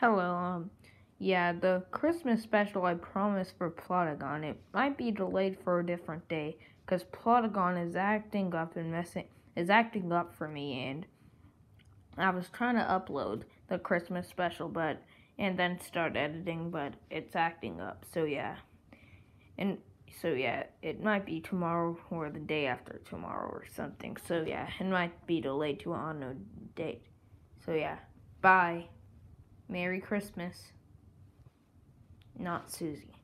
Hello, um, yeah, the Christmas special I promised for Plotagon, it might be delayed for a different day, because Plotagon is acting up and messing, is acting up for me, and I was trying to upload the Christmas special, but, and then start editing, but it's acting up, so yeah. And, so yeah, it might be tomorrow or the day after tomorrow or something, so yeah, it might be delayed to an unknown date. So yeah, bye. Merry Christmas. Not Susie.